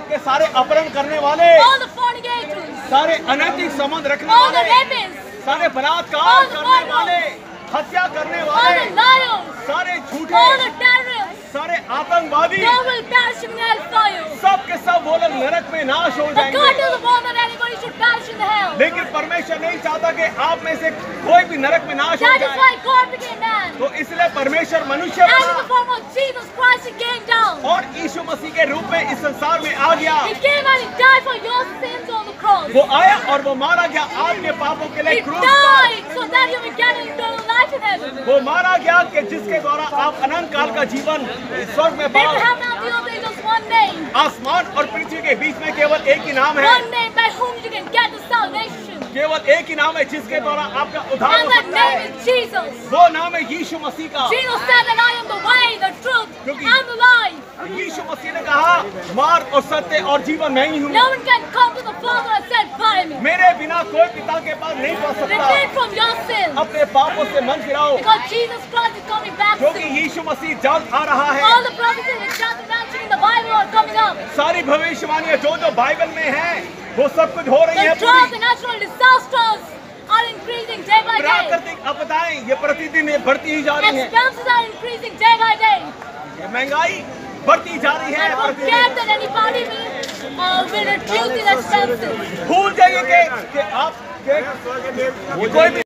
शरीयत के सारे अपहरण करने वाले सारे अनैतिक संबंध रखने वाले सारे बलात्कार करने वाले हत्या करने वाले सारे झूठे सारे आतंकवादी सब के सब वो लोग नरक में नाश हो जाएँगे। लेकिन परमेश्वर नहीं चाहता कि आप में से कोई भी नरक में नाश हो और यीशु मसीह के रूप में इस संसार में आ गया। वो आया और वो मारा गया आपके पापों के लिए क्रूस वो मारा गया कि जिसके द्वारा आप अनंत काल का जीवन स्वर्ग में पाओ। आसमान और पृथ्वी के बीच में केवल एक ही नाम है। केवल एक ही नाम है जिसके द्वारा आपका उद्धार हो सकता है। वो नाम है यीशु मसीह का। मार्ग और सत्य और जीवन नहीं ही हूँ। मेरे बिना कोई पिता के पास नहीं पहुँच सकता। अपने पापों से मन गिराओ। क्योंकि यीशु मसीह जल्द आ रहा है। सारी भविष्यवाणी जो जो बाइबल में है वो सब कुछ हो रही the है प्राकृतिक आपदाएँ ये प्रतिदिन बढ़ती ही जा रही है। महँगाई बढ़ती जा रही है। भूल जाइए कि आप कोई भी